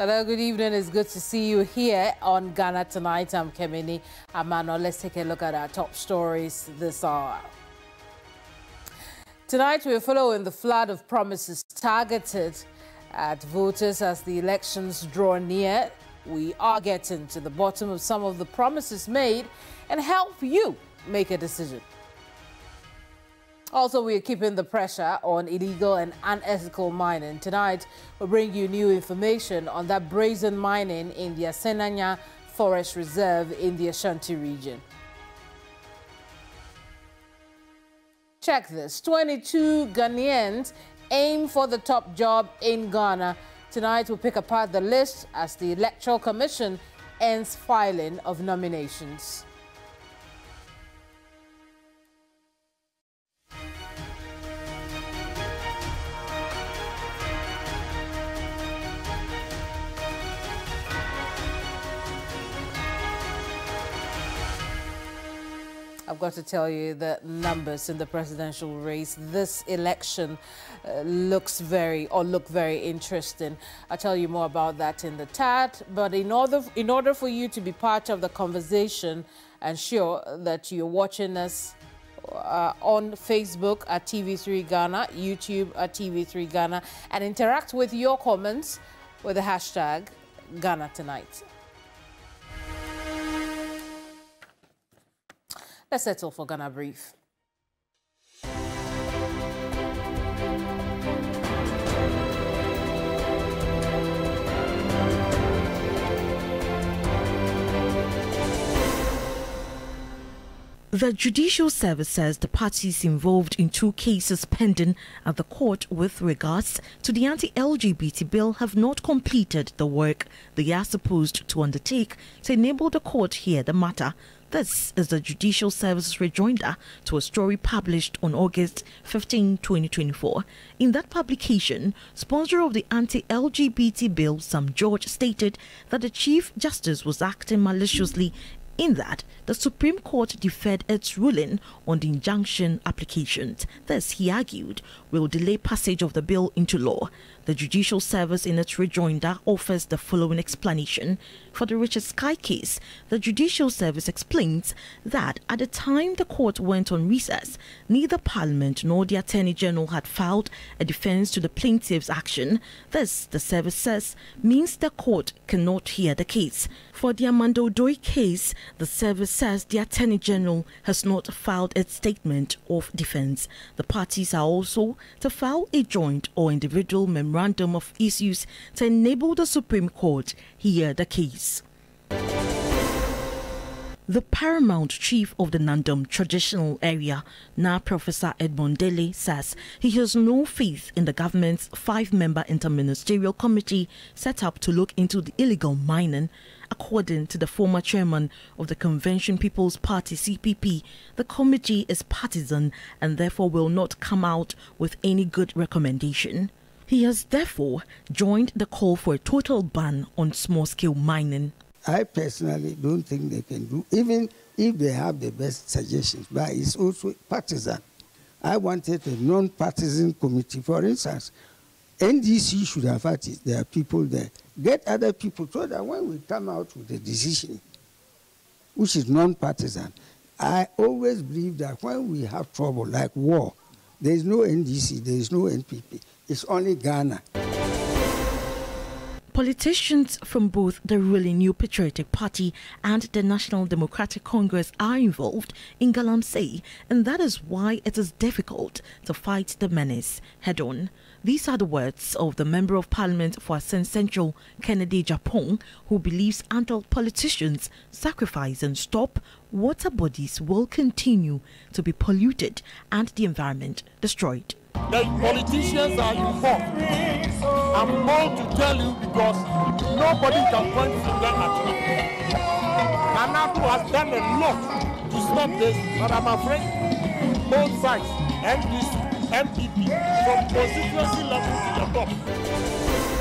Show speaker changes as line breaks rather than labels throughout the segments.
Hello, good evening. It's good to see you here on Ghana Tonight. I'm Keminni Amanor. Let's take a look at our top stories this hour. Tonight, we're following the flood of promises targeted at voters as the elections draw near. We are getting to the bottom of some of the promises made and help you make a decision. Also, we are keeping the pressure on illegal and unethical mining. Tonight, we'll bring you new information on that brazen mining in the Asenanyo Forest Reserve in the Ashanti region. Check this 22 Ghanaians aim for the top job in Ghana. Tonight, we'll pick apart the list as the Electoral Commission ends filing of nominations. I've got to tell you the numbers in the presidential race. This election uh, looks very, or look very interesting. I'll tell you more about that in the chat. But in order, in order for you to be part of the conversation, ensure that you're watching us uh, on Facebook at TV3 Ghana, YouTube at TV3 Ghana, and interact with your comments with the hashtag Ghana Tonight. Let's settle for Ghana Brief.
The Judicial Service says the parties involved in two cases pending at the court with regards to the anti LGBT bill have not completed the work they are supposed to undertake to enable the court hear the matter. This is the Judicial Service's rejoinder to a story published on August 15, 2024. In that publication, sponsor of the anti-LGBT bill, Sam George, stated that the Chief Justice was acting maliciously in that the Supreme Court deferred its ruling on the injunction applications. This, he argued, will delay passage of the bill into law. The Judicial Service, in its rejoinder, offers the following explanation. For the Richard Sky case, the Judicial Service explains that at the time the court went on recess, neither Parliament nor the Attorney General had filed a defense to the plaintiff's action. This, the service says, means the court cannot hear the case. For the Amanda Odoi case, the service says the Attorney General has not filed its statement of defense. The parties are also to file a joint or individual memorandum of issues to enable the Supreme Court hear the case. The paramount chief of the Nandom traditional area, now Professor Edmund Delle, says he has no faith in the government's five member interministerial committee set up to look into the illegal mining. According to the former chairman of the Convention People's Party CPP, the committee is partisan and therefore will not come out with any good recommendation. He has therefore joined the call for a total ban on small scale mining.
I personally don't think they can do, even if they have the best suggestions, but it's also partisan. I wanted a non-partisan committee. For instance, NDC should have had it. There are people there. Get other people so that when we come out with a decision, which is non-partisan, I always believe that when we have trouble like war, there is no NDC, there is no NPP. It's only Ghana.
Politicians from both the ruling New Patriotic Party and the National Democratic Congress are involved in Galamsey, and that is why it is difficult to fight the menace head on. These are the words of the Member of Parliament for Assin Central, Kennedy Agyapong, who believes until politicians sacrifice and stop, water bodies will continue to be polluted and the environment destroyed.
The politicians are involved. I'm bold to tell you because nobody can point finger at me. Nanaku has done a lot to stop this, but I'm afraid both sides, NDC, NPP, from constituency level to the top.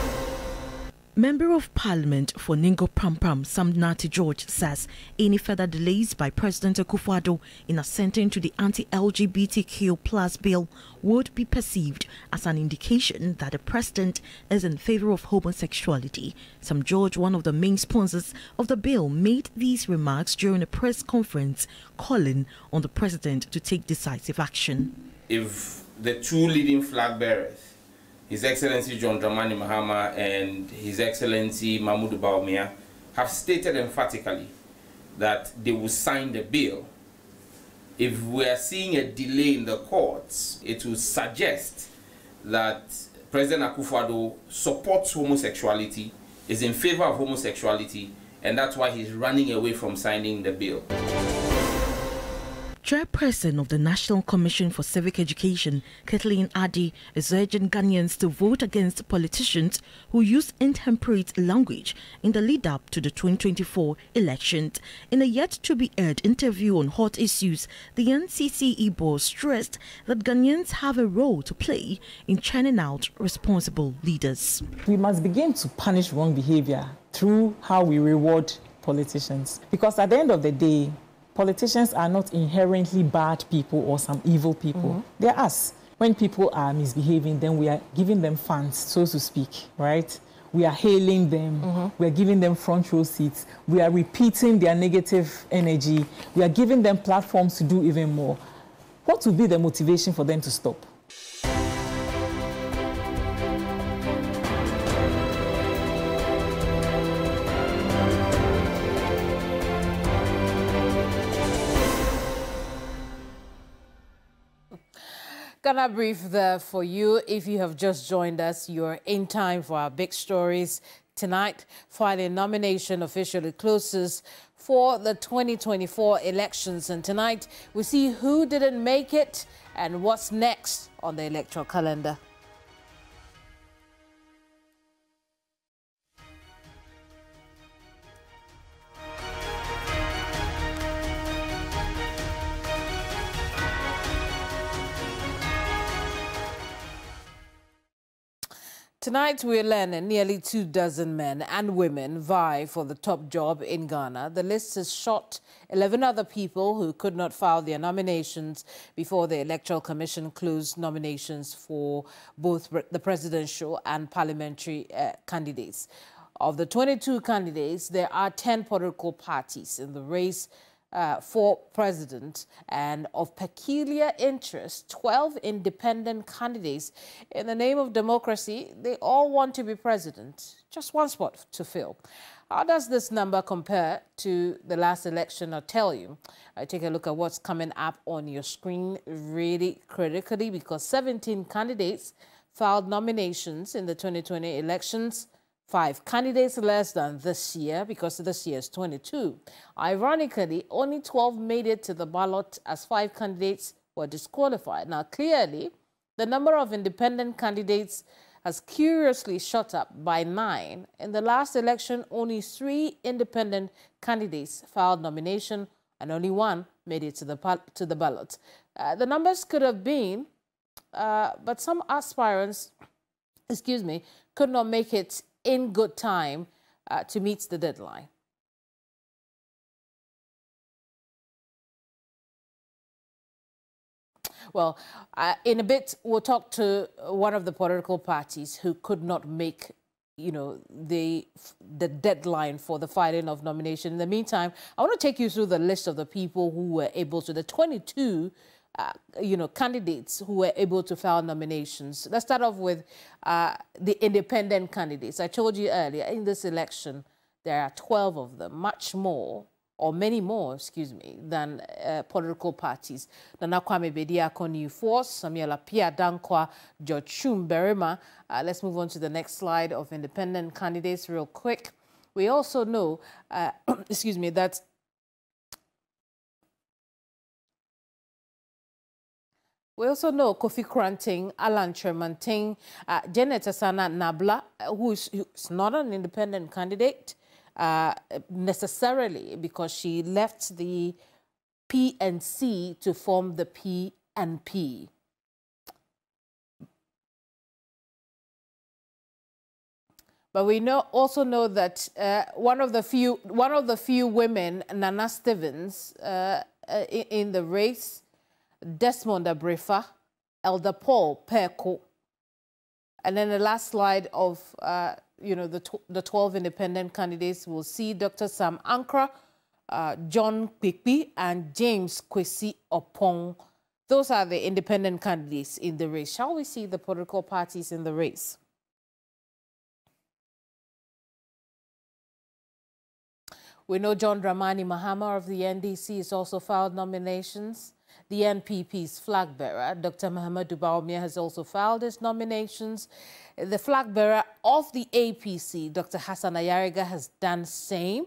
Member of Parliament for Ningo Prampram, Sam Nartey George, says any further delays by President Akufo-Addo in assenting to the anti-LGBTQ bill would be perceived as an indication that the president is in favor of homosexuality. Sam George, one of the main sponsors of the bill, made these remarks during a press conference calling on the president to take decisive action.
If the two leading flag bearers his Excellency John Dramani Mahama and His Excellency Mahmoud Bawumia have stated emphatically that they will sign the bill. If we are seeing a delay in the courts, it will suggest that President Akufo-Addo supports homosexuality, is in favor of homosexuality, and that's why he's running away from signing the bill.
Chairperson of the National Commission for Civic Education, Kathleen Addy, is urging Ghanaians to vote against politicians who use intemperate language in the lead up to the 2024 elections. In a yet to be aired interview on hot issues, the NCCE board stressed that Ghanaians have a role to play in churning out responsible leaders.
We must begin to punish wrong behavior through how we reward politicians because at the end of the day, politicians are not inherently bad people or some evil people. Mm-hmm. They're us. When people are misbehaving, then we are giving them funds, so to speak, right? We are hailing them. Mm-hmm. We are giving them front row seats. We are repeating their negative energy. We are giving them platforms to do even more. What will be the motivation for them to stop?
Ghana Brief there for you. If you have just joined us, you're in time for our big stories. Tonight, filing nomination officially closes for the 2024 elections. And tonight, we see who didn't make it and what's next on the electoral calendar. Tonight we're learning nearly two dozen men and women vie for the top job in Ghana. The list has shot 11 other people who could not file their nominations before the Electoral Commission closed nominations for both the presidential and parliamentary uh, candidates. Of the 22 candidates, there are 10 political parties in the race uh, for president and of peculiar interest, 12 independent candidates. In the name of democracy, they all want to be president. Just one spot to fill. How does this number compare to the last election? I'll tell you. I take a look at what's coming up on your screen really critically because 17 candidates filed nominations in the 2020 elections five candidates less than this year because this year is 22. Ironically, only 12 made it to the ballot as five candidates were disqualified. Now, clearly, the number of independent candidates has curiously shot up by nine. In the last election, only three independent candidates filed nomination and only one made it to the, to the ballot. Uh, the numbers could have been, uh, but some aspirants, excuse me, could not make it in good time uh, to meet the deadline. Well, uh, in a bit, we'll talk to one of the political parties who could not make, you know, the the deadline for the filing of nomination. In the meantime, I want to take you through the list of the people who were able to, the 22 uh, you know, candidates who were able to file nominations. Let's start off with uh, the independent candidates. I told you earlier, in this election, there are 12 of them, much more, or many more, excuse me, than uh, political parties. Nana Kwame Bediako New Force, Samuel Appiah Danquah, George Berima. Uh, let's move on to the next slide of independent candidates real quick. We also know, uh, excuse me, that We also know Kofi Koranteng, Alan Kyerematen, uh, Janet Asana Nabla, who is who's not an independent candidate uh, necessarily because she left the PNC to form the PNP. But we know also know that uh, one of the few one of the few women, Nana Stevens, uh, uh in, in, the race, Desmond Abrefa, Elder Paul Perko, and then the last slide of uh, you know the the 12 independent candidates will see Dr. Sam Ankrah, uh, John Kpekpe, and James Kwesi Opong. Those are the independent candidates in the race. Shall we see the political parties in the race? We know John Dramani Mahama of the NDC has also filed nominations. The NPP's flag bearer, Dr. Mahamudu Bawumia, has also filed his nominations. The flag bearer of the APC, Dr. Hassan Ayariga, has done same.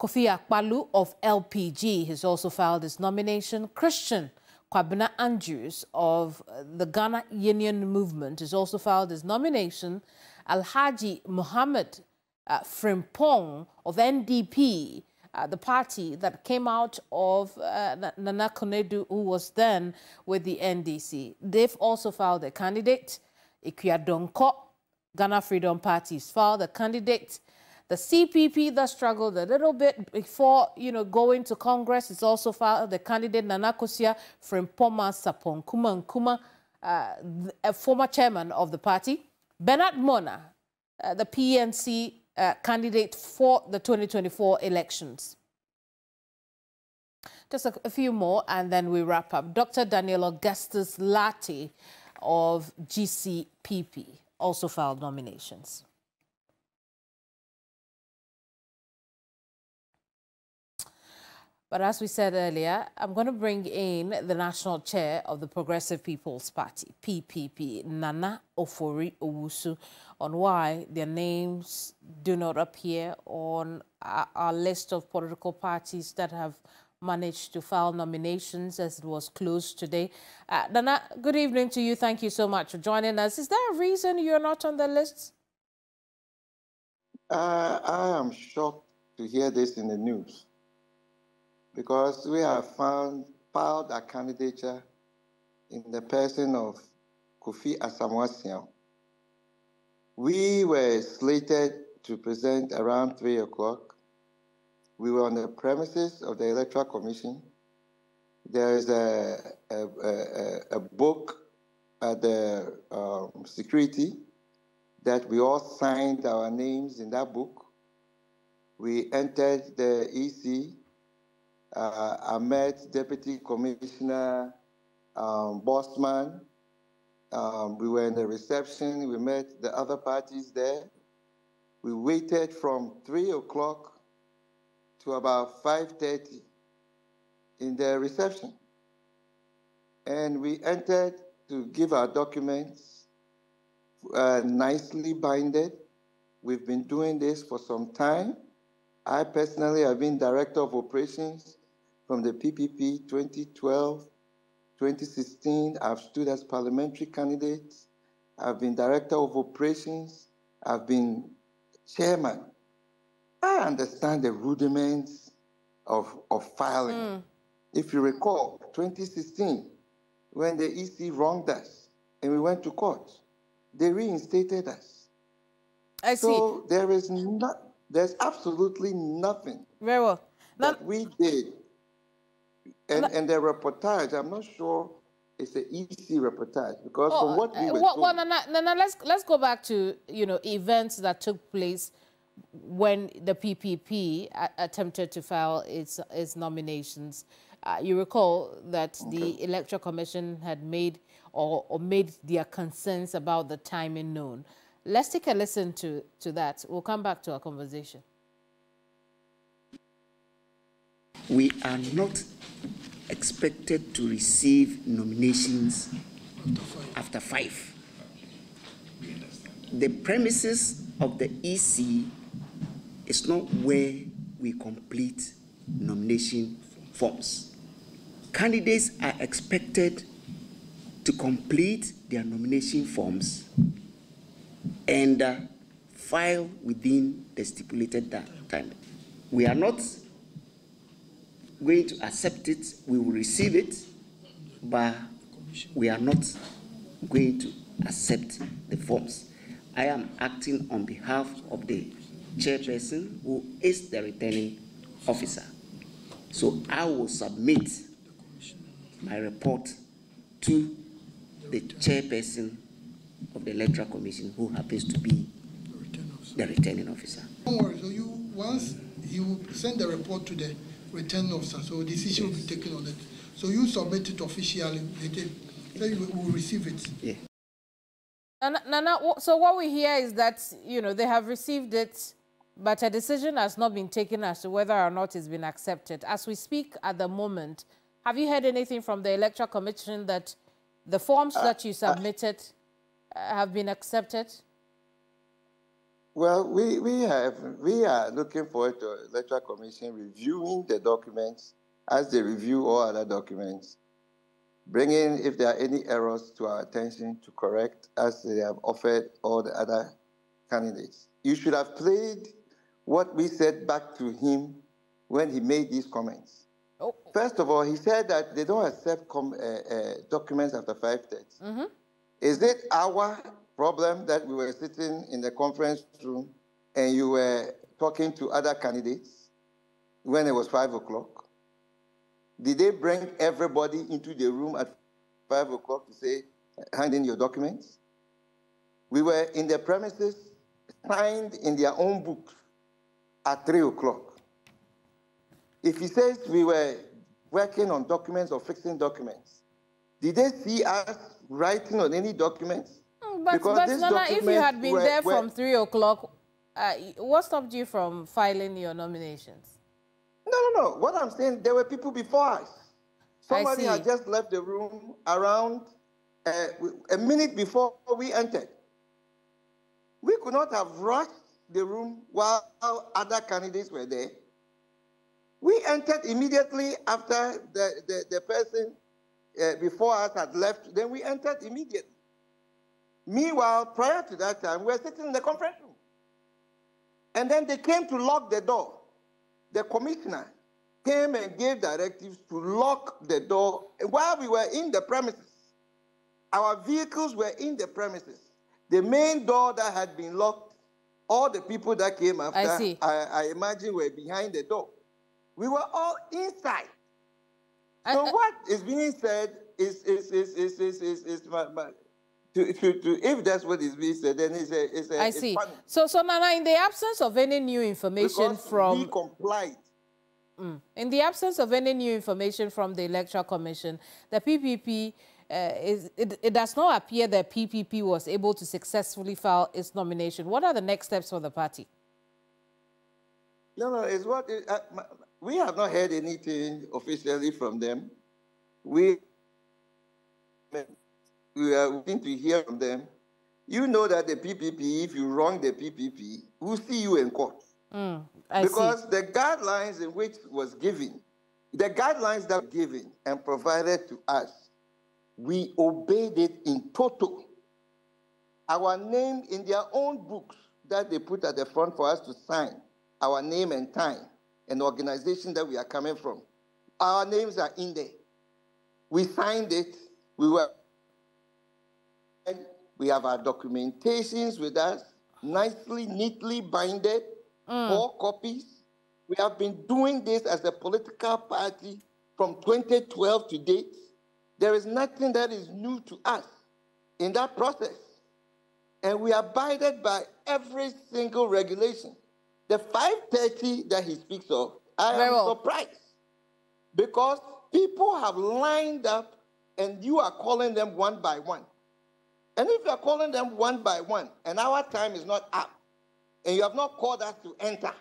Kofi Akpaloo of LPG has also filed his nomination. Christian Kwabena Andrews of the Ghana Union Movement has also filed his nomination. Alhaji Muhammad uh, Frimpong of NDP, uh, the party that came out of uh, Nana Konadu, who was then with the NDC. They've also filed a candidate. Ikuya Donko, Ghana Freedom Party's filed a candidate. The CPP that struggled a little bit before, you know, going to Congress is also filed the candidate Nana Kosia Frimpoma Sapon Kuma Nkuma, uh, a former chairman of the party. Bernard Mornah, uh, the PNC uh, candidate for the 2024 elections. Just a, a, few more and then we wrap up. Dr. Daniel Augustus Lartey of GCPP also filed nominations. But as we said earlier, I'm going to bring in the national chair of the Progressive People's Party, PPP, Nana Ofori Owusu, on why their names do not appear on our, list of political parties that have managed to file nominations as it was closed today. Uh, Nana, good evening to you. Thank you so much for joining us. Is there a reason you're not on the list?
Uh, I am shocked to hear this in the news because we have found filed a candidature in the person of Kofi Asamoah We were slated to present around 3 o'clock. We were on the premises of the Electoral Commission. There is a, a, a, a book at the um, security that we all signed our names in that book. We entered the EC uh, I met Deputy Commissioner um, Bossman. Um, we were in the reception. We met the other parties there. We waited from 3 o'clock to about 5.30 in the reception. And we entered to give our documents uh, nicely binded. We've been doing this for some time. I personally have been director of operations from the PPP 2012, 2016. I've stood as parliamentary candidate. I've been director of operations. I've been chairman. I understand the rudiments of, of filing. Mm. If you recall, 2016, when the EC wronged us and we went to court, they reinstated us.
I
see. So there is not, there's absolutely nothing
Very well.
that we did and, and the reportage, I'm not sure it's an easy reportage because oh, from what we uh, were
well,
told,
well no, no, no, let's let's go back to you know events that took place when the PPP attempted to file its its nominations. Uh, you recall that okay. the Electoral Commission had made or, or made their concerns about the timing known. Let's take a listen to, to that. We'll come back to our conversation.
We are not expected to receive nominations after five. The premises of the EC is not where we complete nomination forms. Candidates are expected to complete their nomination forms and uh, file within the stipulated time. We are not going to accept it, we will receive it, but we are not going to accept the forms. I am acting on behalf of the chairperson who is the returning officer. So I will submit my report to the chairperson of the electoral commission who happens to be the returning officer.
Don't worry. So you once send the report to the returning officer, so decision yes. will be taken on it. So you submit it officially. Then you will receive it.
Yeah.
Nana, so what we hear is that you know they have received it, but a decision has not been taken as to whether or not it's been accepted. As we speak at the moment, have you heard anything from the electoral commission that the forms uh, that you uh, submitted uh, have been accepted?
Well, we, we have we are looking forward to electoral commission reviewing the documents as they review all other documents, bringing if there are any errors to our attention to correct as they have offered all the other candidates. You should have played what we said back to him when he made these comments. Oh. First of all, he said that they don't accept uh, uh, documents after 5:30. Mm -hmm. Is it our problem that we were sitting in the conference room and you were talking to other candidates when it was five o'clock? Did they bring everybody into the room at five o'clock to say, hand in your documents? We were in the premises, signed in their own books at three o'clock. If he says we were working on documents or fixing documents, did they see us writing on any documents?
But, but Nana, if you had been were, there were, from 3 o'clock, uh, what stopped you from filing your nominations?
No, no, no. What I'm saying, there were people before us. Somebody had just left the room around uh, a minute before we entered. We could not have rushed the room while other candidates were there. We entered immediately after the, the, the person uh, before us had left. Then we entered immediately. Meanwhile, prior to that time, we were sitting in the conference room. And then they came to lock the door. The commissioner came and gave directives to lock the door while we were in the premises. Our vehicles were in the premises. The main door that had been locked, all the people that came after, I. I, I imagine, were behind the door. We were all inside. So what is being said is, is, is, is, is, is, is my, my, to, to, to, if that's what is being said, then it's a, it's a
I see. So, so Nana, in the absence of any new information
because
from...
we complied.
Mm, in the absence of any new information from the Electoral Commission, the PPP, uh, is, it, it does not appear that PPP was able to successfully file its nomination. What are the next steps for the party?
No, no, it's what... It, uh, we have not heard anything officially from them. We we are waiting to hear from them. You know that the PPP, if you wrong the PPP, we'll see you in court. Mm, because see. the guidelines in which was given, the guidelines that were given and provided to us, we obeyed it in total. Our name in their own books that they put at the front for us to sign, our name and time, and organization that we are coming from. Our names are in there. We signed it. We were we have our documentations with us, nicely, neatly binded, mm. four copies. We have been doing this as a political party from 2012 to date. There is nothing that is new to us in that process. And we abided by every single regulation. The 530 that he speaks of, I Very am well. surprised because people have lined up and you are calling them one by one. And if you are calling them one by one, and our time is not up, and you have not called us to enter,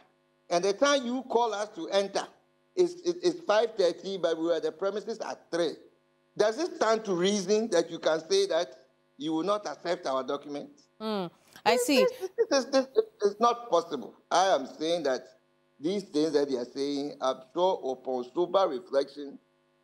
and the time you call us to enter is, is, is 5.30, but we were at the premises at 3. Does it stand to reason that you can say that you will not accept our documents?
Mm, I
this,
see.
This, this, this, is not possible. I am saying that these things that they are saying, sure upon sober reflection,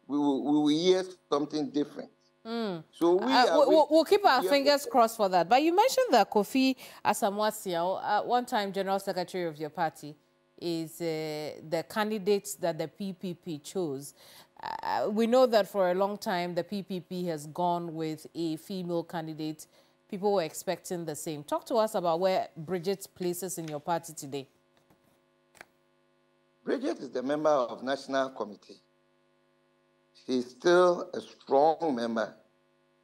we will, we will hear something different. Mm. So we uh,
we'll, we'll, keep our fingers crossed for that. But you mentioned that Kofi Asamoah-Siaw, uh, one time General Secretary of your party, is uh, the candidates that the PPP chose. Uh, we know that for a long time the PPP has gone with a female candidate. people were expecting the same. Talk to us about where Bridget places in your party today.
Bridget is the member of National Committee. She's still a strong member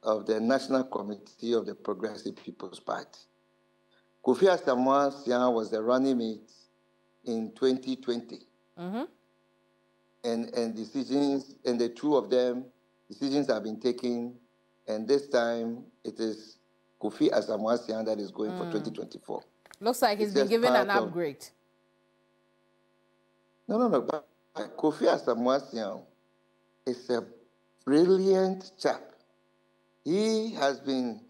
of the National Committee of the Progressive People's Party. Kofi Asamoah was the running mate in 2020. Mm-hmm. And, and decisions, and the two of them, decisions have been taken, and this time it is Kofi Asamoah that is going mm. for 2024.
Looks like he's it's been given an upgrade. Of,
no, no, no. But Kofi Asamoah is a brilliant chap. He has been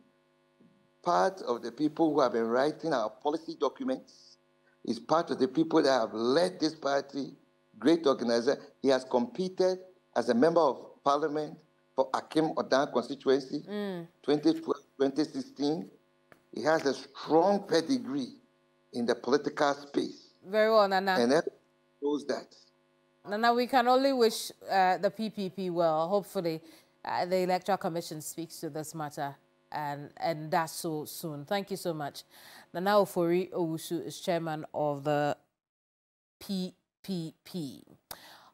part of the people who have been writing our policy documents. He's part of the people that have led this party, great organizer. He has competed as a member of parliament for Akim Oda constituency, mm. 2012, 2016. He has a strong pedigree in the political space.
Very well, Nana.
And everyone knows that.
Nana, we can only wish uh, the PPP well. Hopefully, uh, the Electoral Commission speaks to this matter and, and that so soon. Thank you so much. Nana Ofori Owusu is chairman of the PPP.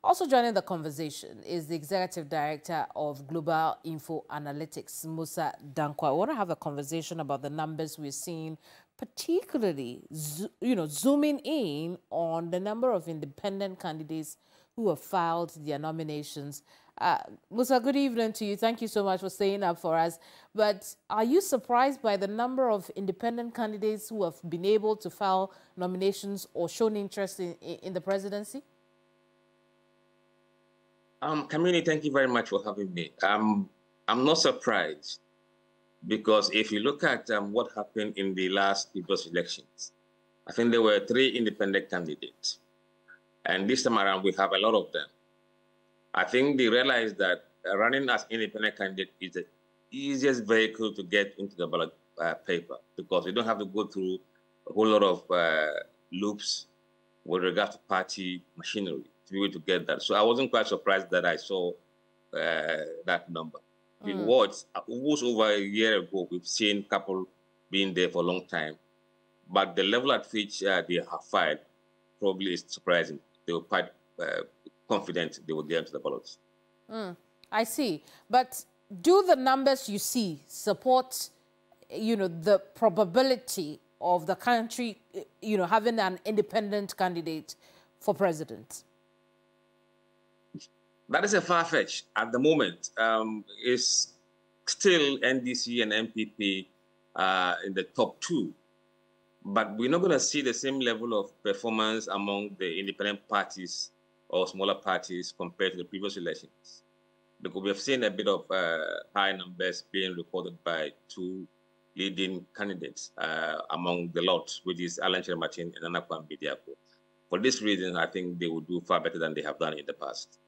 Also joining the conversation is the executive director of Global Info Analytics, Musa Dankwa. I want to have a conversation about the numbers we're seeing, particularly, you know, zooming in on the number of independent candidates who have filed their nominations. Uh, Musa, good evening to you. Thank you so much for staying up for us. But are you surprised by the number of independent candidates who have been able to file nominations or shown interest in, in the presidency?
Um, Keminni, thank you very much for having me. Um, I'm not surprised because if you look at um, what happened in the last previous elections, I think there were three independent candidates. And this time around, we have a lot of them. I think they realize that running as independent candidate is the easiest vehicle to get into the ballot uh, paper because you don't have to go through a whole lot of uh, loops with regard to party machinery to be able to get that. So I wasn't quite surprised that I saw uh, that number. Mm. In words, almost over a year ago, we've seen couple being there for a long time, but the level at which uh, they have filed probably is surprising. They were quite uh, confident they would get into the ballots.
Mm. I see, but do the numbers you see support, you know, the probability of the country, you know, having an independent candidate for president?
That is a far fetch at the moment. Um, it's still NDC and NPP uh, in the top two, but we're not going to see the same level of performance among the independent parties or smaller parties compared to the previous elections. Because we have seen a bit of uh, high numbers being recorded by two leading candidates uh, among the lot, which is Alan Kyerematen and Nana Bediako. For this reason, I think they will do far better than they have done in the past.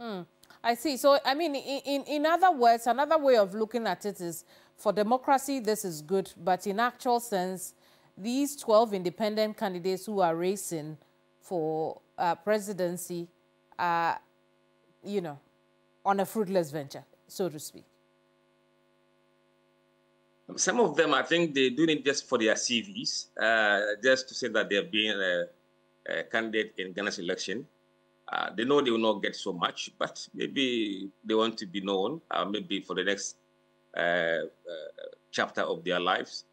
Mm, I see. So, I mean, in, in other words, another way of looking at it is for democracy, this is good. But in actual sense, these 12 independent candidates who are racing for uh, presidency are, you know, on a fruitless venture, so to speak.
Some of them, I think they're doing it just for their CVs, uh, just to say that they're being a, a candidate in Ghana's election. Uh, they know they will not get so much, but maybe they want to be known, uh, maybe for the next chapter of their lives.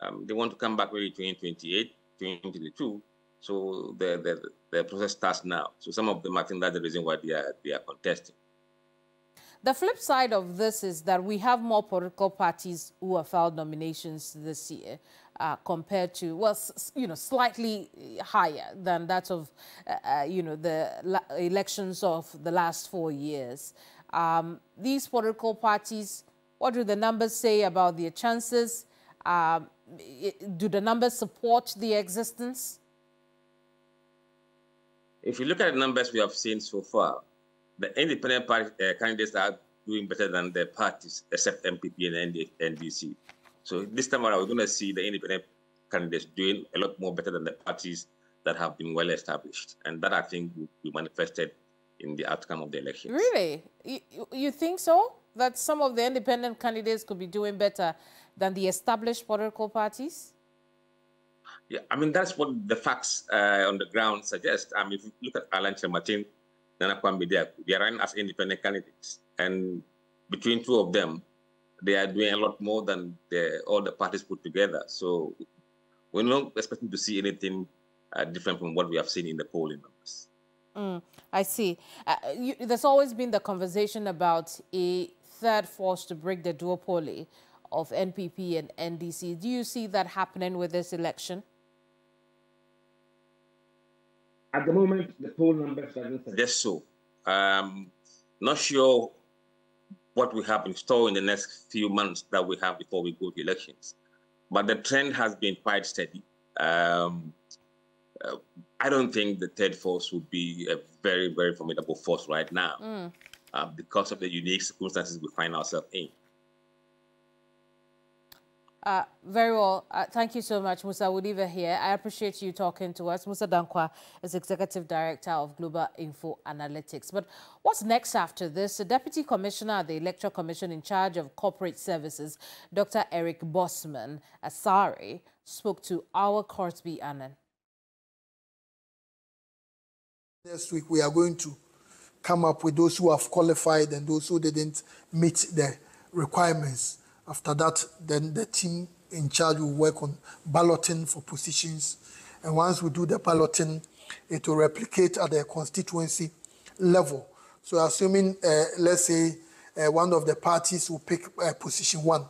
Um, they want to come back maybe 2028, 2022. So the, the, the process starts now. So some of them, I think that's the reason why they are, they are contesting.
The flip side of this is that we have more political parties who have filed nominations this year uh, compared to, well, you know, slightly higher than that of, uh, uh you know, the elections of the last four years. Um, these political parties, what do the numbers say about their chances? Um, do the numbers support the existence?
If you look at the numbers we have seen so far, the independent party, uh, candidates are doing better than the parties, except NPP and NDC. So this time around, we're going to see the independent candidates doing a lot more better than the parties that have been well established. And that, I think, will be manifested in the outcome of the election.
Really? You, you think so? That some of the independent candidates could be doing better than the established political parties?
Yeah, I mean, that's what the facts uh, on the ground suggest. I mean, if you look at Alan Kyerematen, Nana Kwame they are running as independent candidates. And between two of them, they are doing a lot more than the, all the parties put together. So we're not expecting to see anything uh, different from what we have seen in the polling numbers.
Mm, I see. Uh, you, there's always been the conversation about a third force to break the duopoly of NPP and NDC. Do you see that happening with this election?
At the moment, the poll numbers doesn't suggest so. Um, not sure what we have in store in the next few months that we have before we go to elections. But the trend has been quite steady. Um, uh, I don't think the third force would be a very, very formidable force right now mm. Uh, because of the unique circumstances we find ourselves in.
Uh, very well. Uh, thank you so much, Musa Wudiva here. I appreciate you talking to us. Musa Dankwa is Executive Director of Global Info Analytics. But what's next after this? The Deputy Commissioner at the Electoral Commission in charge of corporate services, Dr. Eric Bossman Asare, spoke to our Corsby Annan.
Next week, we are going to come up with those who have qualified and those who didn't meet the requirements after that, then the team in charge will work on balloting for positions. And once we do the balloting, it will replicate at the constituency level. So assuming, uh, let's say, uh, one of the parties will pick uh, position one,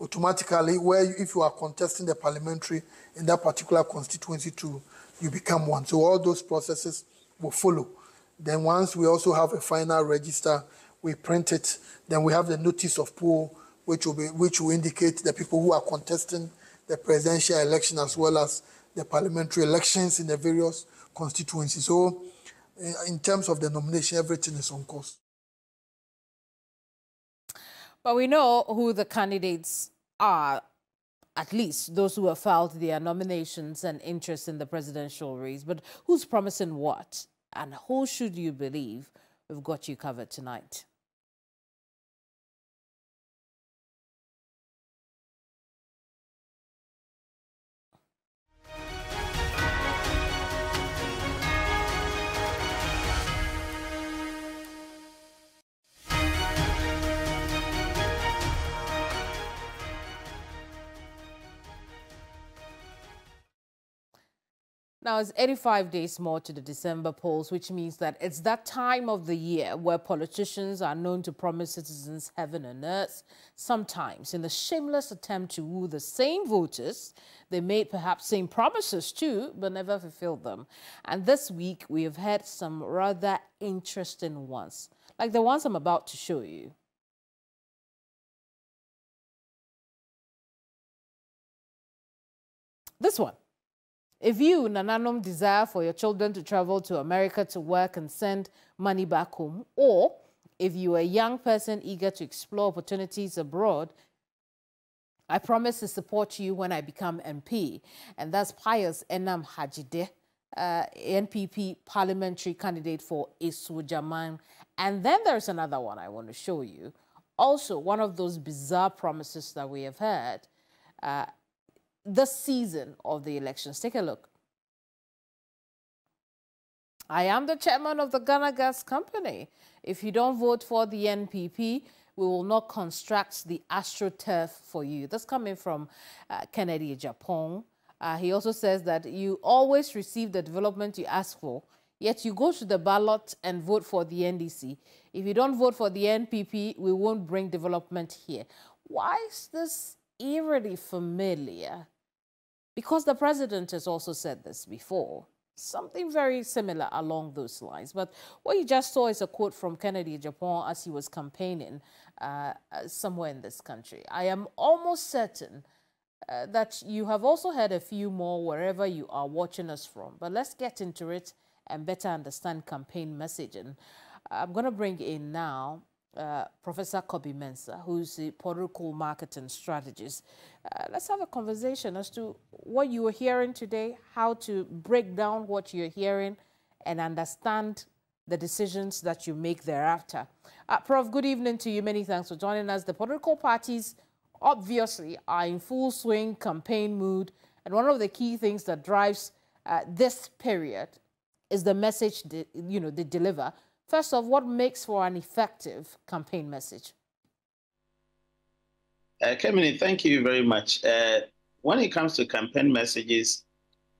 automatically, where you, if you are contesting the parliamentary in that particular constituency too, you become one. So all those processes will follow. Then once we also have a final register, we print it. Then we have the notice of poll which will, be, which will indicate the people who are contesting the presidential election as well as the parliamentary elections in the various constituencies. So, eh, in terms of the nomination, everything is on course.
But we know who the candidates are, at least those who have filed their nominations and interest in the presidential race. But who's promising what? And who should you believe? We've got you covered tonight. Now, it's 85 days more to the December polls, which means that it's that time of the year where politicians are known to promise citizens heaven and earth. Sometimes, in the shameless attempt to woo the same voters, they made perhaps same promises too, but never fulfilled them. And this week, we have had some rather interesting ones, like the ones I'm about to show you. This one. If you, Nananom, desire for your children to travel to America to work and send money back home, or if you are a young person eager to explore opportunities abroad, I promise to support you when I become MP. And that's Pius Enam Hadzide, uh, NPP parliamentary candidate for Asuogyaman. And then there's another one I want to show you. Also, one of those bizarre promises that we have heard. Uh, the season of the elections. Take a look. I am the chairman of the Ghana Gas Company. If you don't vote for the NPP, we will not construct the AstroTurf for you. That's coming from uh, Kennedy Agyapong. Uh, he also says that you always receive the development you ask for, yet you go to the ballot and vote for the NDC. If you don't vote for the NPP, we won't bring development here. Why is this eerily familiar because the president has also said this before. Something very similar along those lines. But what you just saw is a quote from Kennedy Agyapong as he was campaigning uh, uh, somewhere in this country. I am almost certain uh, that you have also heard a few more wherever you are watching us from. But let's get into it and better understand campaign messaging. I'm going to bring in now uh, Professor Kobi Mensah, who's the political marketing strategist. Uh, let's have a conversation as to what you are hearing today, how to break down what you're hearing and understand the decisions that you make thereafter. Uh, Prof, good evening to you. Many thanks for joining us. The political parties obviously are in full swing campaign mood. And one of the key things that drives uh, this period is the message you know, they deliver. First off, what makes for an effective campaign message?
Uh, Keminni, thank you very much. Uh, when it comes to campaign messages,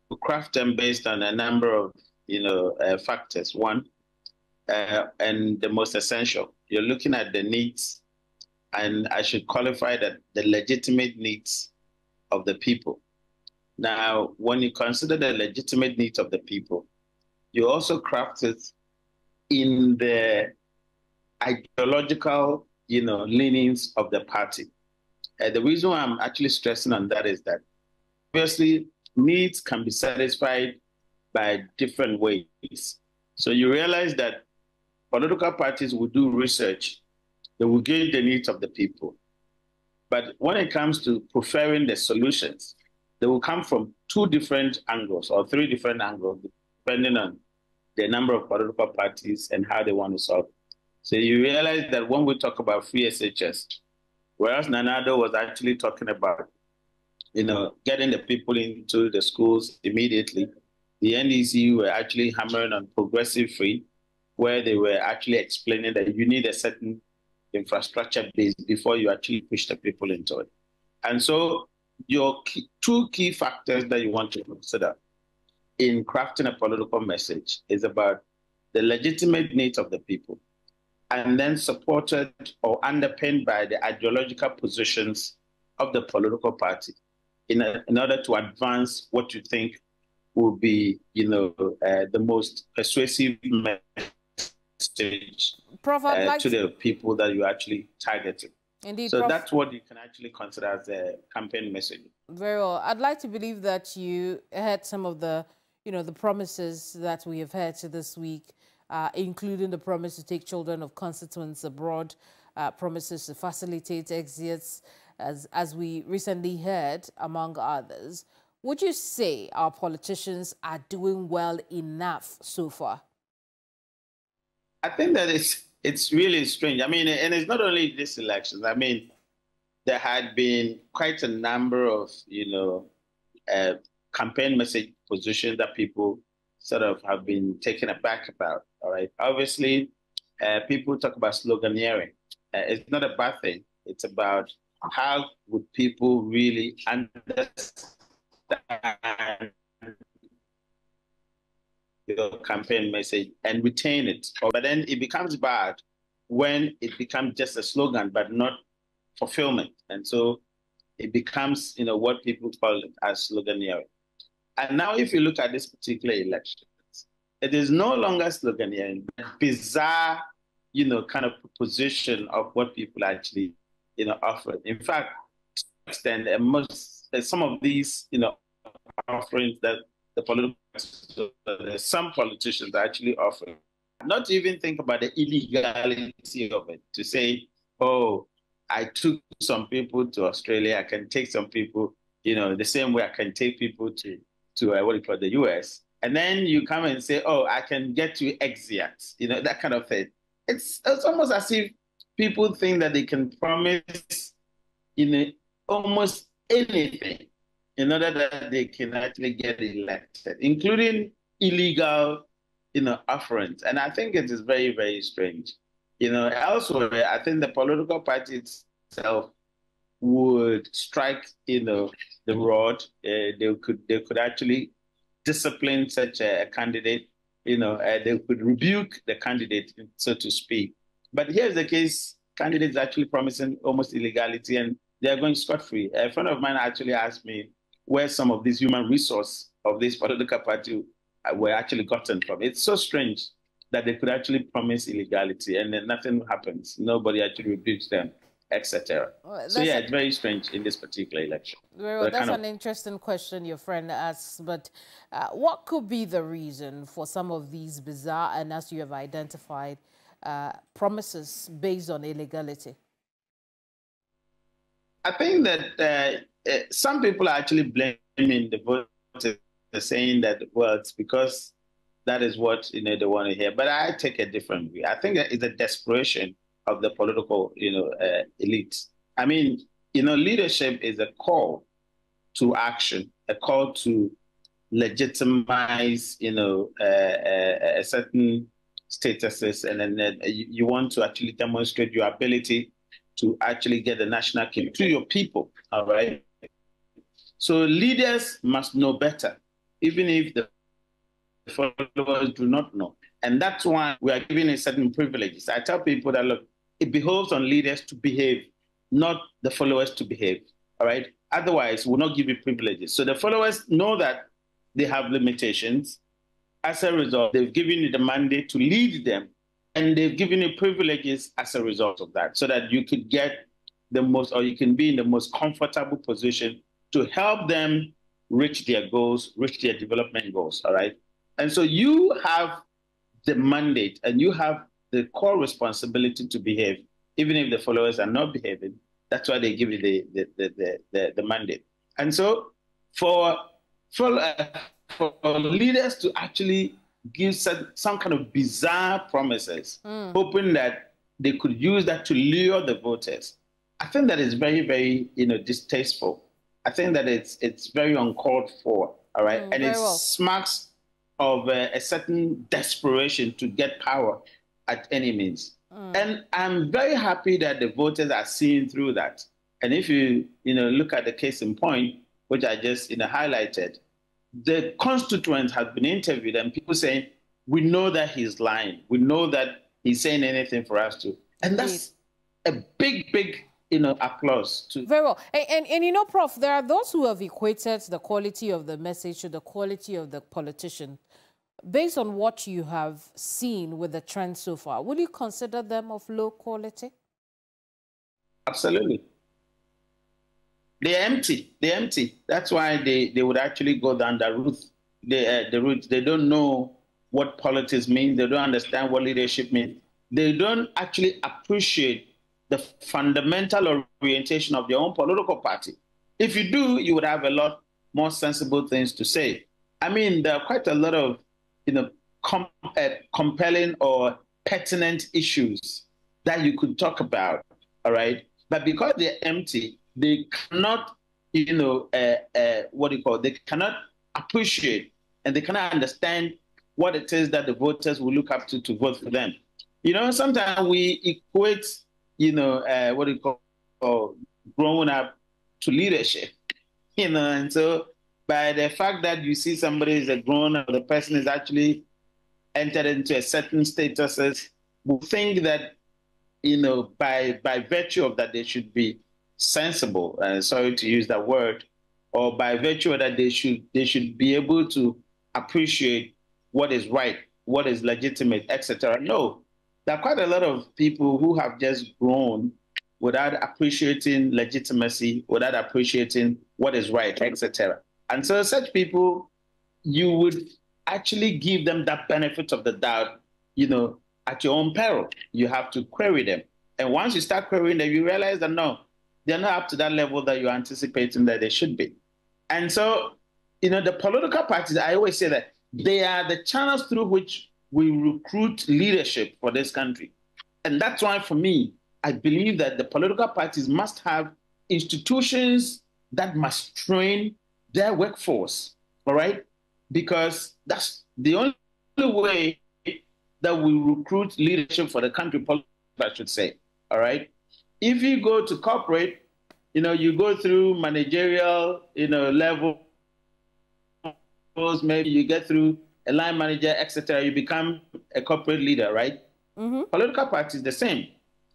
we craft them based on a number of you know uh, factors. One, uh, and the most essential, you're looking at the needs, and I should qualify that the legitimate needs of the people. Now, when you consider the legitimate needs of the people, you also craft it in the ideological, you know, leanings of the party. Uh, the reason why I'm actually stressing on that is that obviously needs can be satisfied by different ways. So you realize that political parties will do research, they will gauge the needs of the people. But when it comes to preferring the solutions, they will come from two different angles or three different angles, depending on the number of political parties and how they want to solve. So you realize that when we talk about free SHS, whereas Nana Addo was actually talking about, you know, getting the people into the schools immediately, the NDC were actually hammering on progressive free, where they were actually explaining that you need a certain infrastructure base before you actually push the people into it. And so your key, two key factors that you want to consider in crafting a political message is about the legitimate needs of the people and then supported or underpinned by the ideological positions of the political party in, a, in order to advance what you think will be, you know, uh, the most persuasive message Prof, uh, like to the people that you actually targeting. Indeed. So Prof. that's what you can actually consider as a campaign message.
Very well. I'd like to believe that you had some of the, you know, the promises that we have heard this week, uh, including the promise to take children of constituents abroad, uh, promises to facilitate exits, as, as we recently heard, among others. Would you say our politicians are doing well enough so far?
I think that it's it's really strange. I mean, and it's not only this election. I mean, there had been quite a number of, you know, uh, campaign message position that people sort of have been taken aback about. All right. Obviously, uh, people talk about sloganeering. Uh, it's not a bad thing. It's about how would people really understand your campaign message and retain it. But then it becomes bad when it becomes just a slogan, but not fulfillment. And so it becomes, you know, what people call it as sloganeering. And now if you look at this particular election, it is no longer but bizarre, you know, kind of proposition of what people actually, you know, offer. In fact, to extent, most, some of these, you know, offerings that the political some politicians actually offer. Not even think about the illegality of it. To say, oh, I took some people to Australia, I can take some people, you know, the same way I can take people to to uh, what you call the US. And then you come and say, oh, I can get you exit, you know, that kind of thing. It's it's almost as if people think that they can promise, you know, almost anything in order that they can actually get elected, including illegal, you know, offerings. And I think it is very, very strange. You know, elsewhere, I think the political party itself would strike, you know, the rod. Uh, they could they could actually discipline such a, candidate. You know, uh, they could rebuke the candidate, so to speak. But here's the case: candidates actually promising almost illegality, and they are going scot free. A friend of mine actually asked me, where some of these human resource of this political party were actually gotten from. It's so strange that they could actually promise illegality and then nothing happens. Nobody actually rebukes them, etc. Well, so yeah, it's very strange in this particular election.
Well, that's an of... interesting question your friend asks. But uh, what could be the reason for some of these bizarre and, as you have identified, uh, promises based on illegality?
I think that uh, uh, some people are actually blaming the voters, saying that well, it's because that is what you know they want to hear. But I take a different view. I think it's a desperation of the political, you know, uh, elite. I mean, you know, leadership is a call to action, a call to legitimize, you know, uh, uh, a certain statuses, and then uh, you, you want to actually demonstrate your ability to actually get the national king to your people. All right. So leaders must know better, even if the followers do not know. And that's why we are giving a certain privileges. I tell people that look, it behoves on leaders to behave, not the followers to behave. All right. Otherwise, we'll not give you privileges. So the followers know that they have limitations. As a result, they've given you the mandate to lead them, and they've given you privileges as a result of that, so that you could get the most, or you can be in the most comfortable position to help them reach their goals, reach their development goals. All right. And so you have the mandate and you have the core responsibility to behave, even if the followers are not behaving. That's why they give you the, the, the, the, the mandate. And so for, for, uh, for leaders to actually give some, some kind of bizarre promises, mm. hoping that they could use that to lure the voters, I think that is very, very you know, distasteful. I think that it's, it's very uncalled for, all right? Mm, and it well. smacks of a, a certain desperation to get power at any means. Mm. And I'm very happy that the voters are seeing through that. And if you, you know, look at the case in point, which I just you know, highlighted, the constituents have been interviewed and people saying, we know that he's lying. We know that he's saying anything for us to. And that's a big, big you know, applause to.
Very well. And, and, and, you know, Prof, there are those who have equated the quality of the message to the quality of the politician. Based on what you have seen with the trend so far, would you consider them of low quality?
Absolutely. They're empty. They're empty. That's why they, they would actually go down the route. They, uh, the route. They don't know what politics means. They don't understand what leadership means. They don't actually appreciate the fundamental orientation of their own political party. If you do, you would have a lot more sensible things to say. I mean, there are quite a lot of you know, com- uh, compelling or pertinent issues that you could talk about, all right? But because they're empty, they cannot, you know, uh, uh, what do you call it? They cannot appreciate and they cannot understand what it is that the voters will look up to to vote for them. You know, sometimes we equate, you know, uh, what do you call oh, up to leadership, you know, and so by the fact that you see somebody is a grown up, the person is actually entered into a certain status, we think that, you know, by by virtue of that, they should be sensible. Uh, sorry to use that word, or by virtue of that, they should they should be able to appreciate what is right, what is legitimate, etc. No, there are quite a lot of people who have just grown without appreciating legitimacy, without appreciating what is right, etc. And so such people, you would actually give them that benefit of the doubt, you know, at your own peril. You have to query them. And once you start querying them, you realize that no, they're not up to that level that you're anticipating that they should be. And so, you know, the political parties, I always say that they are the channels through which we recruit leadership for this country. And that's why, for me, I believe that the political parties must have institutions that must train their workforce, all right? Because that's the only way that we recruit leadership for the country, I should say, all right? If you go to corporate, you know, you go through managerial, you know, level, maybe you get through a line manager, etc. You become a corporate leader, right? Mm-hmm. Political party is the same.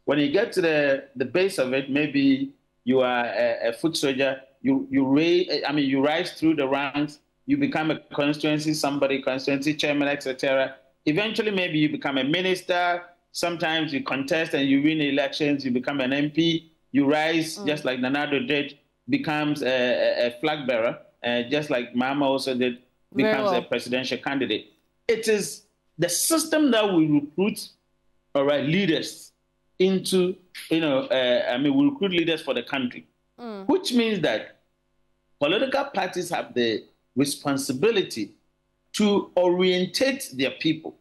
When you get to the, the base of it, maybe you are a, a foot soldier, you you raise, I mean, you rise through the ranks. You become a constituency somebody, constituency chairman, etc. Eventually, maybe you become a minister. Sometimes you contest and you win elections. You become an MP. You rise mm. just like Nana Addo did, becomes a, a flag bearer, uh, just like Mama also did, becomes well. a presidential candidate. It is the system that we recruit, all right, leaders into, you know, uh, I mean, we recruit leaders for the country, mm. which means that political parties have the responsibility to orientate their people,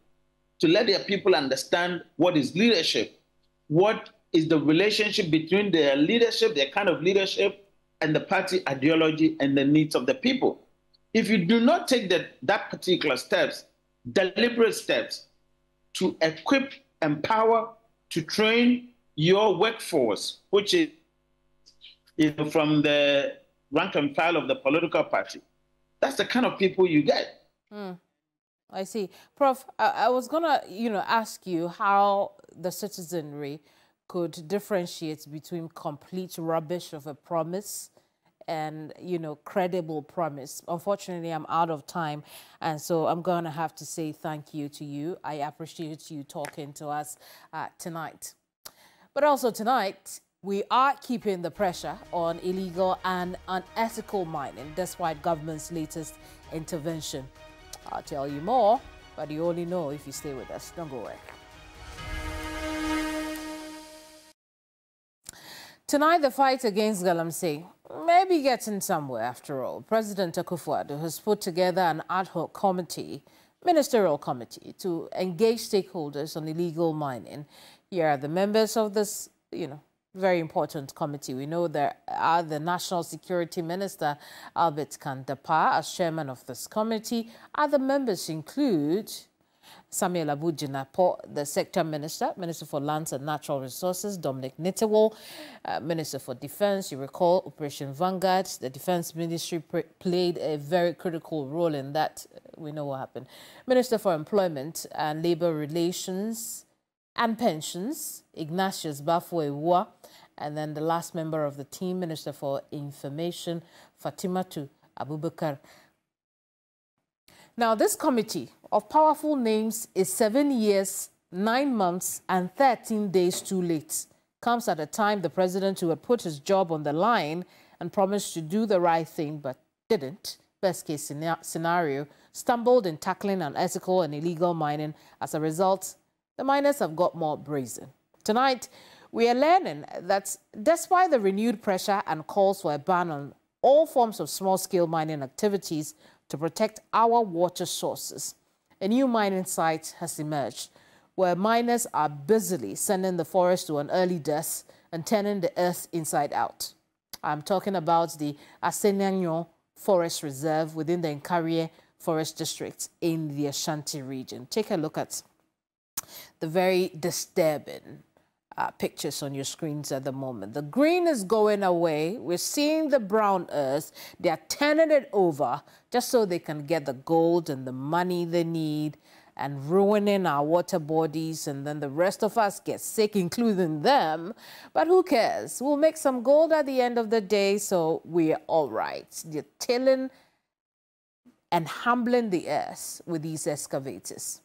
to let their people understand what is leadership, what is the relationship between their leadership, their kind of leadership, and the party ideology and the needs of the people. If you do not take that, that particular steps, deliberate steps to equip, empower, to train your workforce, which is you know, from the rank and file of the political party, that's the kind of people you get.
Mm. I see. Prof, I, I was going to, you know, ask you how the citizenry could differentiate between complete rubbish of a promise and you know credible promise. Unfortunately i'm out of time and so i'm going to have to say thank you to you. I appreciate you talking to us uh, tonight. But also tonight we are keeping the pressure on illegal and unethical mining despite government's latest intervention. I'll tell you more but you only know if you stay with us. Don't go away. Tonight, the fight against Galamsey may be getting somewhere after all. President Akufo-Addo has put together an ad hoc committee, ministerial committee, to engage stakeholders on illegal mining. Here are the members of this, you know, very important committee. We know there are the National Security Minister, Albert Kan-Dapaah, as chairman of this committee. Other members include Samuel Abu Jinapor, the sector minister, Minister for Lands and Natural Resources, Dominic Nitiwul, uh, Minister for Defense. You recall Operation Vanguard. The Defense Ministry played a very critical role in that. We know what happened. Minister for Employment and Labor Relations and Pensions, Ignatius Baffour And then the last member of the team, Minister for Information, Fatimatu Abubakar. Now, this committee of powerful names is seven years, nine months, and 13 days too late. Comes at a time the president who had put his job on the line and promised to do the right thing but didn't, best case scenario, stumbled in tackling unethical and illegal mining. As a result, the miners have got more brazen. Tonight, we are learning that despite the renewed pressure and calls for a ban on all forms of small-scale mining activities, to protect our water sources. A new mining site has emerged where miners are busily sending the forest to an early death and turning the earth inside out. I'm talking about the Asenanyo Forest Reserve within the Nkawie Forest District in the Ashanti region. Take a look at the very disturbing uh, pictures on your screens at the moment. The green is going away. We're seeing the brown earth. They're turning it over just so they can get the gold and the money they need and ruining our water bodies and then the rest of us get sick, including them. But who cares? We'll make some gold at the end of the day, so we're all right. They're tilling and humbling the earth with these excavators.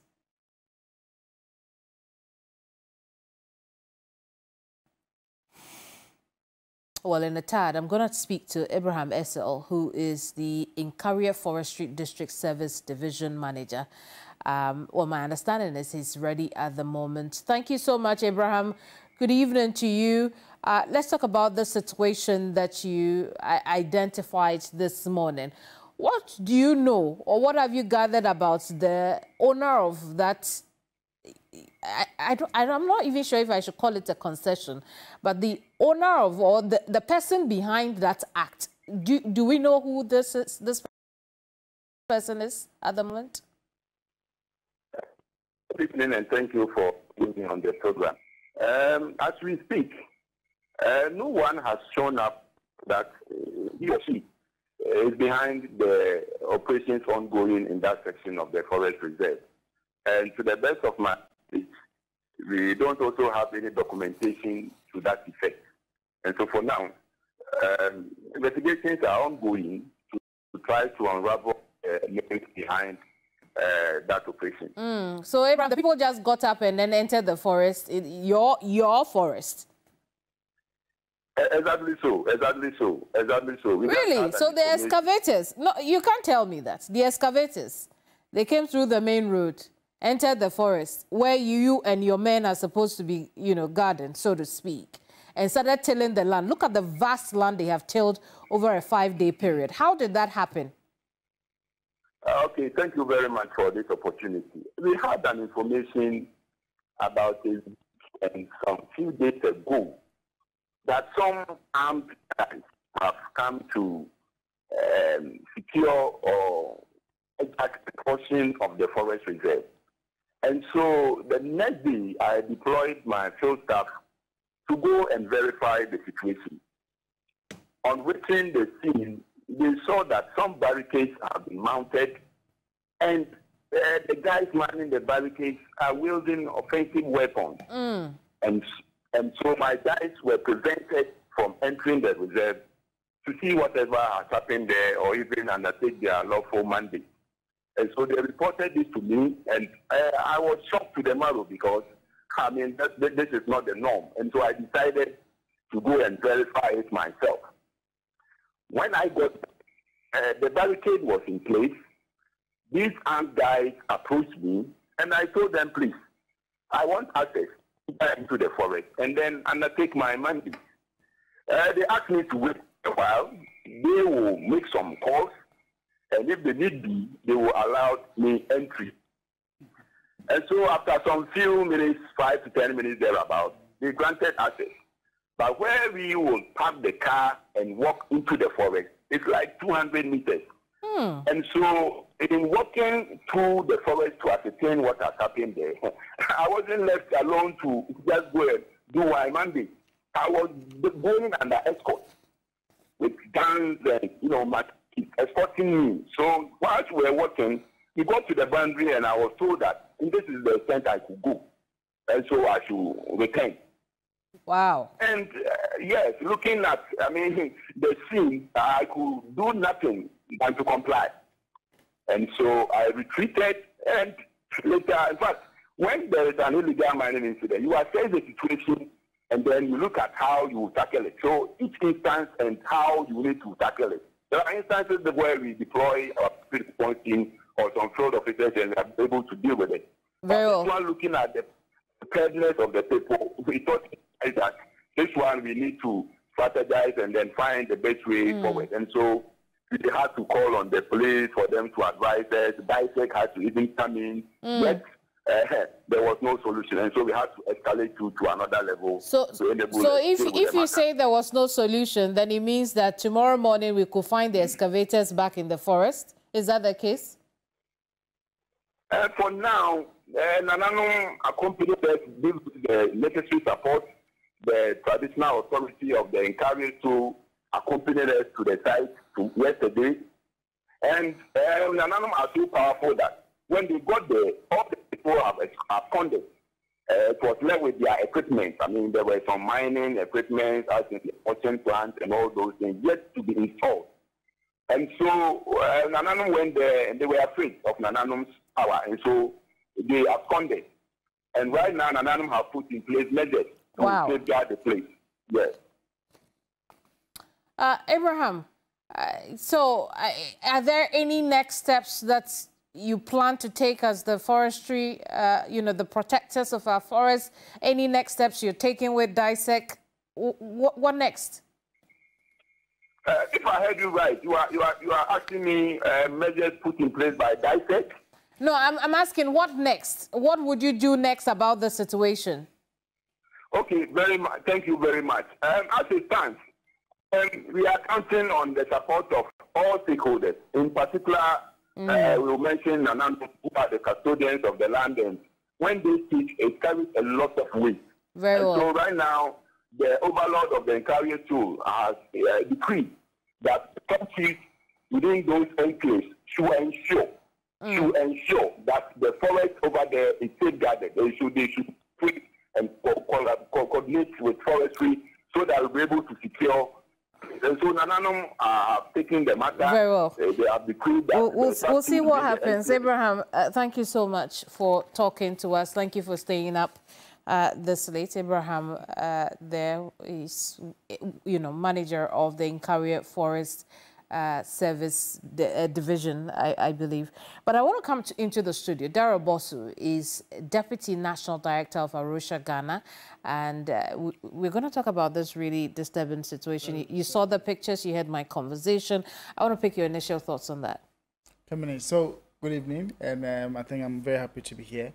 Well, in a tad, I'm going to speak to Abraham Essel, who is the Nkawie Forestry District Service Division Manager. Um, well, my understanding is he's ready at the moment. Thank you so much, Abraham. Good evening to you. Uh, let's talk about the situation that you identified this morning. What do you know, or what have you gathered about the owner of that I, I I'm not even sure if I should call it a concession, but the owner of or the, the person behind that act, do, do we know who this is, this person is at the moment?
Good evening and thank you for being on the program. Um, as we speak, uh, no one has shown up that uh, he or she is behind the operations ongoing in that section of the forest reserve. And to the best of my we don't also have any documentation to that effect. And so for now, um, investigations are ongoing to, to, try to unravel uh, links behind uh, that operation.
Mm. So, Abraham, the people just got up and then entered the forest, your, your forest.
Exactly so. Exactly so. Exactly so.
We really? So the excavators? No, you can't tell me that. The excavators, they came through the main road entered the forest where you and your men are supposed to be, you know, guarding, so to speak, and started tilling the land. Look at the vast land they have tilled over a five-day period. How did that happen?
Uh, okay, thank you very much for this opportunity. We had an information about this some few days ago that some armed guys have come to um, secure or exact portion of the forest reserve. And so the next day, I deployed my field staff to go and verify the situation. On reaching the scene, they saw that some barricades have been mounted, and uh, the guys manning the barricades are wielding offensive weapons.
Mm.
And, and so my guys were prevented from entering the reserve to see whatever has happened there or even undertake their lawful mandate. And so they reported this to me, and uh, I was shocked to the marrow because, I mean, that, that, this is not the norm. And so I decided to go and verify it myself. When I got, uh, the barricade was in place. These armed guys approached me, and I told them, please, I want access into the forest and then undertake my mandate. Uh, they asked me to wait a while. They will make some calls, and if they need be, they will allow me entry. And so after some few minutes, five to ten minutes thereabout, they granted access. But where we will park the car and walk into the forest, it's like 200 meters.
Hmm.
And so, in walking through the forest to ascertain what has happened there, I wasn't left alone to just go and do my mandate. I was going under escort with guns and, you know, my, escorting me. So, whilst we were walking, we got to the boundary and I was told that this is the extent I could go. And so I should return.
Wow.
And uh, yes, looking at, I mean, the scene, I could do nothing than to comply. And so I retreated, and later, in fact, when there is an illegal mining incident, you assess the situation and then you look at how you tackle it. So each instance and how you need to tackle it. There are instances where we deploy our response team or some field officers and are able to deal with it.
Very well.
Looking at the preparedness of the people, we thought that this one we need to strategize and then find the best way
Mm.
forward. And so we had to call on the police for them to advise us. DISEC had to even come in.
Mm.
But uh, there was no solution. And so we had to escalate to, to another level.
So, so if, if you say there was no solution, then it means that tomorrow morning we could find the excavators back in the forest. Is that the case?
Uh, for now, uh, Nananom accompanied us give the necessary support. The traditional authority of the Nkawie to accompany us to the site to yesterday. And uh, Nananom are so powerful that when they got there, all the people have absconded. Uh, it was left with their equipment. I mean, there were some mining equipment, as in the ocean plant and all those things yet to be installed. And so uh, Nananom went there and they were afraid of Nananom's power. And so they absconded. And right now, Nananom have put in place measures to
Wow.
safeguard the place. Yes.
Uh, Abraham, uh, so uh, are there any next steps that you plan to take as the forestry, uh, you know, the protectors of our forests? Any next steps you're taking with DISEC? What, what next?
Uh, if I heard you right, you are, you are, you are asking me uh, measures put in place by DISEC?
No, I'm, I'm asking what next? What would you do next about the situation?
Okay, very much. Thank you very much. Um, as it stands, um, we are counting on the support of all stakeholders. In particular, uh, we will mention Nanando, who are the custodians of the land, and when they speak, it carries a lot of weight.
Very
and
well.
so right now, the overlord of the Encarrier tool has uh, decreed that countries within those enclaves should ensure should ensure that the forest over there is safeguarded. They should they should put and co- co- co- coordinate with forestry so that we'll be able to secure. And so Nananom are taking the matter.
Very well.
Uh, they have decreed that.
We'll, we'll, we'll see what happens. Abraham, uh, thank you so much for talking to us. Thank you for staying up uh, this late. Abraham, uh, there is, you know, manager of the Nkawie Forest uh, Service uh, Division, I, I believe. But I want to come to, into the studio. Daryl Bosu is Deputy National Director of A Rocha, Ghana. And uh, we, we're going to talk about this really disturbing situation. You, you saw the pictures, you heard my conversation. I want to pick your initial thoughts on that.
So, good evening, and um, I think I'm very happy to be here.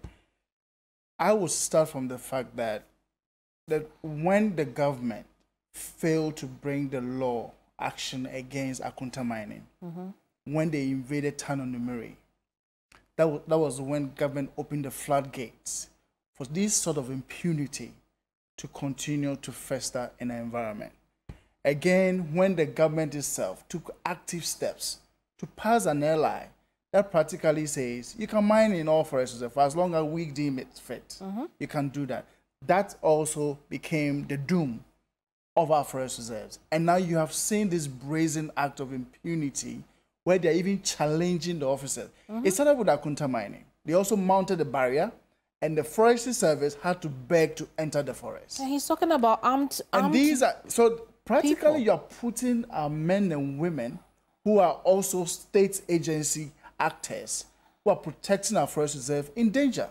I will start from the fact that that when the government failed to bring the law action against Akonta mining, mm-hmm. when they invaded Tano Nimiri, that, w- that was when government opened the floodgates for this sort of impunity to continue to fester in the environment. Again, when the government itself took active steps to pass an L.I. that practically says you can mine in all forests for as long as we deem it fit. Mm-hmm. You can do that. That also became the doom of our forest reserves. And now you have seen this brazen act of impunity where they're even challenging the officers. Mm-hmm. It started with Akonta mining. They also mounted a barrier and the forestry service had to beg to enter the forest.
And he's talking about armed, armed
And these are so practically people. you're putting our men and women who are also state agency actors who are protecting our forest reserve in danger.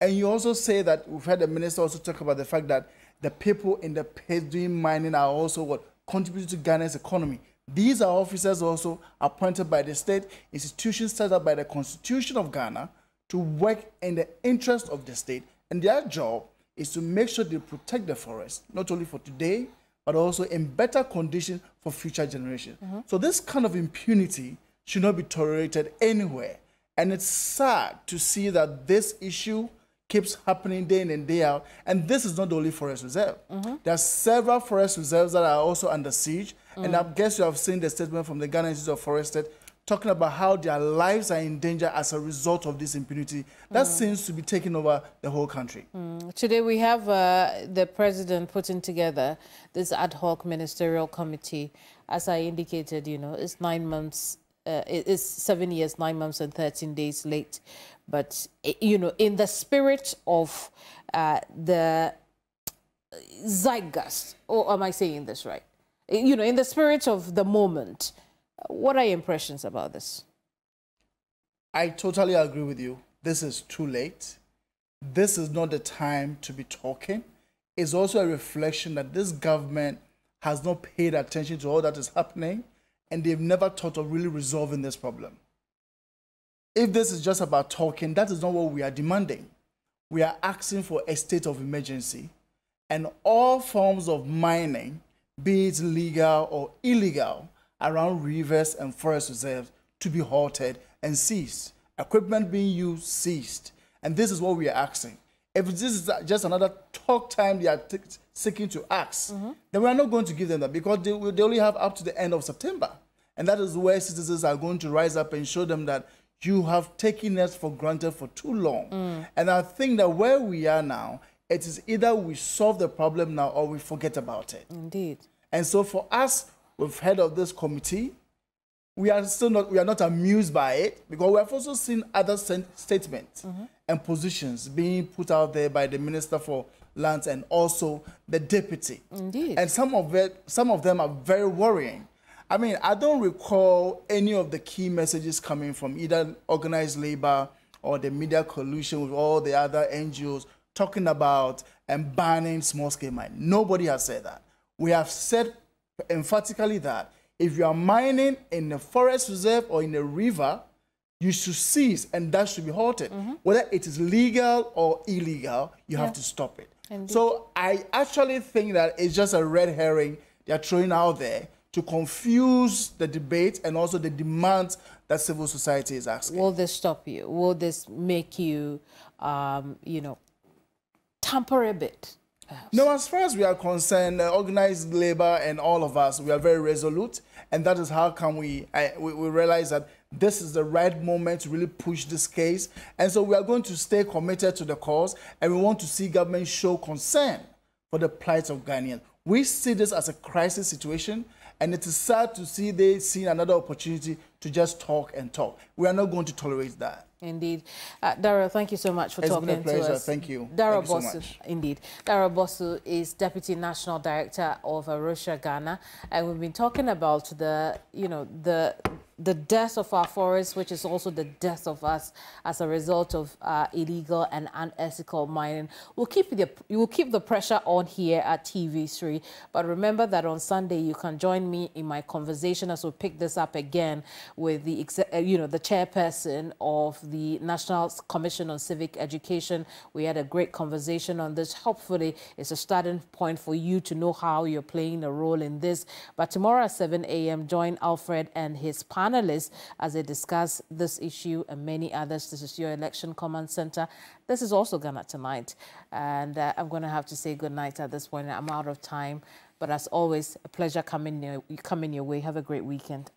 And you also say that we've heard the minister also talk about the fact that the people in the pits doing mining are also what contributing to Ghana's economy. These are officers also appointed by the state institutions set up by the Constitution of Ghana to work in the interest of the state, and their job is to make sure they protect the forest, not only for today, but also in better condition for future generations. Mm-hmm. So this kind of impunity should not be tolerated anywhere. And it's sad to see that this issue keeps happening day in and day out. And this is not the only forest reserve. Mm-hmm. There are several forest reserves that are also under siege. Mm. And I guess you have seen the statement from the Ghana Institute of Foresters talking about how their lives are in danger as a result of this impunity that mm. seems to be taking over the whole country.
Mm. Today we have uh, the president putting together this ad hoc ministerial committee. As I indicated, you know, it's nine months, uh, it's seven years, nine months and 13 days late. But, you know, in the spirit of uh, the zeitgeist, or am I saying this right? You know, in the spirit of the moment, what are your impressions about this?
I totally agree with you. This is too late. This is not the time to be talking. It's also a reflection that this government has not paid attention to all that is happening and they've never thought of really resolving this problem. If this is just about talking, that is not what we are demanding. We are asking for a state of emergency and all forms of mining, be it legal or illegal, around rivers and forest reserves to be halted and ceased. Equipment being used ceased. And this is what we are asking. If this is just another talk time they are seeking to ask, mm-hmm. then we are not going to give them that because they, they only have up to the end of September. And that is where citizens are going to rise up and show them that you have taken us for granted for too long. Mm. And I think that where we are now, it is either we solve the problem now or we forget about it.
Indeed.
And so for us, we've heard of this committee. We are still not we are not amused by it because we have also seen other statements mm-hmm. and positions being put out there by the Minister for Lands and also the deputy.
Indeed.
And some of it some of them are very worrying. I mean, I don't recall any of the key messages coming from either organized labor or the media coalition with all the other NGOs talking about and banning small scale mining. Nobody has said that. We have said emphatically that if you are mining in a forest reserve or in a river, you should cease and that should be halted. Mm-hmm. Whether it is legal or illegal, you yeah. have to stop it. Indeed. So I actually think that it's just a red herring they're throwing out there to confuse the debate and also the demands that civil society is asking.
Will this stop you? Will this make you, um, you know, tamper a bit?
No, as far as we are concerned, uh, organized labor and all of us, we are very resolute, and that is how come we, I, we we realize that this is the right moment to really push this case, and so we are going to stay committed to the cause, and we want to see government show concern for the plight of Ghanaians. We see this as a crisis situation, and it is sad to see they see another opportunity to just talk and talk. We are not going to tolerate that.
Indeed. Uh, Daryl, thank you so much for
it's
talking
been a pleasure.
to us.
Thank you.
Daryl
thank
Bosu, so indeed. Daryl Bosu is Deputy National Director of A Rocha Ghana, and we've been talking about the, you know, the the death of our forests, which is also the death of us as a result of uh, illegal and unethical mining. We'll keep the we'll keep the pressure on here at TV3. But remember that on Sunday you can join me in my conversation as we pick this up again with the, uh, you know, the chairperson of the National Commission on Civic Education. We had a great conversation on this. Hopefully, it's a starting point for you to know how you're playing a role in this. But tomorrow at 7 a.m., join Alfred and his panelists as they discuss this issue and many others. This is your Election Command Center. This is also Ghana Tonight. And uh, I'm going to have to say good night at this point. I'm out of time. But as always, a pleasure coming your, coming your way. Have a great weekend.